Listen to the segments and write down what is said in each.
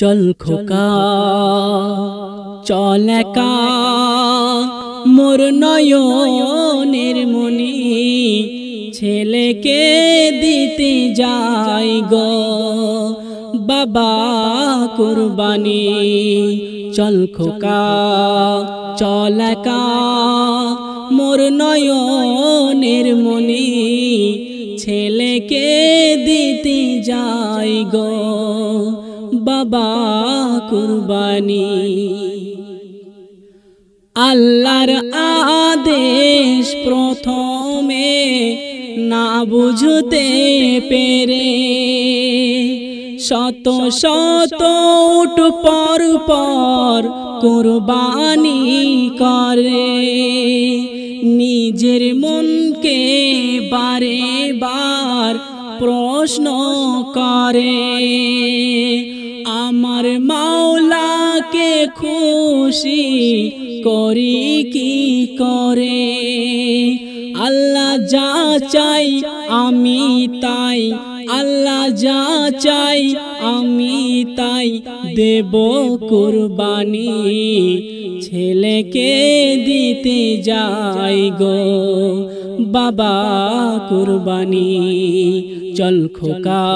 চল খোকা চল একা মোর নয়নের মনি ছেলেকে দিতে যাই গো। বাবা কুরবানি চল খোকা চল একা মোর নয়নের মনি ছেলেকে দিতে যাই গো। বাবা কুরবানি। আল্লাহর আদেশ প্রথমে না বুঝতে পেরে শত শত উঠ পর পর কুরবানি করে। নিজের মনকে বারে বার প্রশ্ন করে। আমার মাওলাকে খুশি করি কি করে? আল্লাহ যা চাই আমি তাই, আল্লাহ যা চাই আমি তাই দেব কুরবানি। ছেলেকে দিতে যাই গো বাবা কুরবানি। চল খোকা,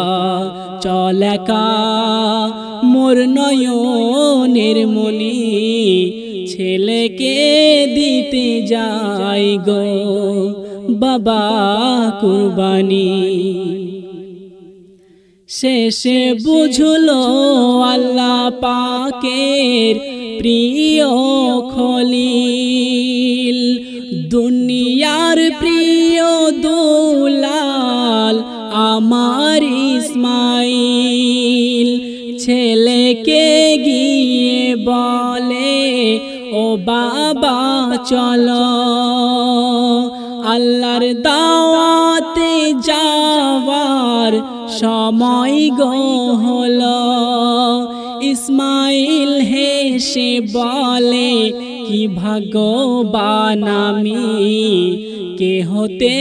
চল একা। মোর নয়নের মনি, ছেলেকে দিতে যাই গো বাবা কুরবানি। শেষে বুঝলো আল্লাহ পাকের প্রিয় খলিল দুনিয়ার প্রিয় দুলাল আমার ইসমাইল। ছেলেকে গিয়ে বলে, ও বাবা, চলো। আল্লাহর দাওয়াতে যাওয়ার সময় গো হলো। ইসমাইল হেসে বলে কি ভাগ্যবান আমি? কে হতে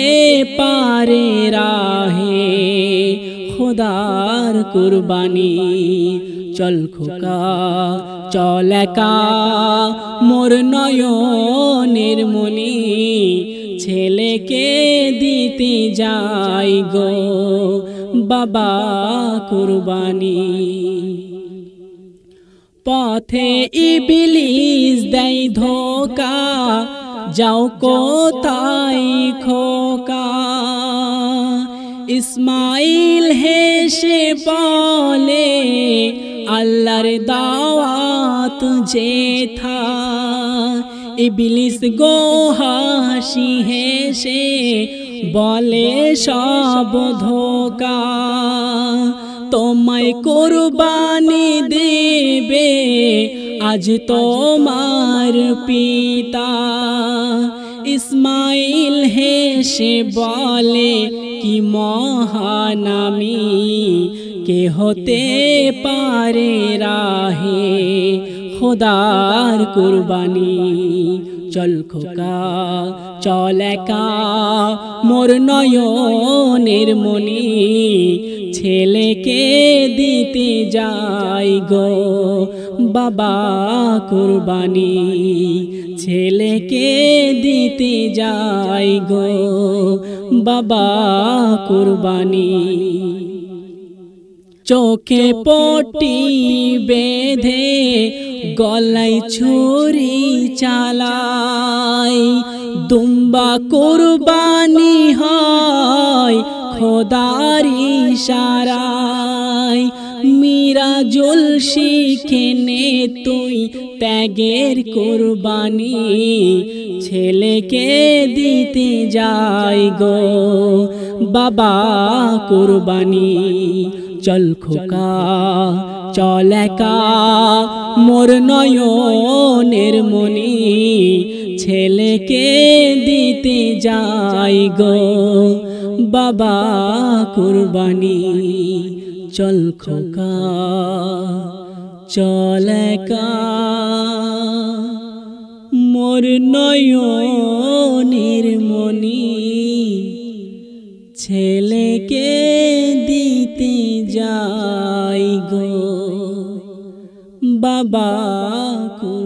পারে রাহে? খোদার কুরবানি। চল খোকা, চল একা। মোর নয়নের মনি ছেলেকে দিতে যাই গো। বাবা কুরবানি। পথে ইবিলিস দেয় ধোকা যাও কোথায় খোকা ইসমাইল হেসে বলে আল্লাহর দাওয়াত যেথা ইবলিস গো হাসি হেসে বলে সব ধোকা, তোমায় কোরবানি দেবে আজ তোমার পিতা। ইসমাইল হেসে বলে, কি মহানামি কে হতে পারে রাহে? খোদার কুরবানি চল খোকা, চল একা। মোর নয়নের মনি ছেলেকে দিতে যাই গো। বাবা কুরবানি, ছেলেকে দিতে যাই গো। বাবা কুরবানি। চোখে পটি বেঁধে গলায় ছুরি চালাই। দুম্বা কুরবানি হয় খোদারি সারাই মিরাজুল শিখে নে তুই ত্যাগের কুরবানি। ছেলেকে দিতে যাই গো বাবা কুরবানি। চল খোকা, চল একা। মোর নয়নের মনি ছেলেকে দিতে যাই গো। বাবা কুরবানি, চল খোকা, চল একা। মোর নয়নের মনি ছেলেকে দিতে যাই গো। বাবা কুর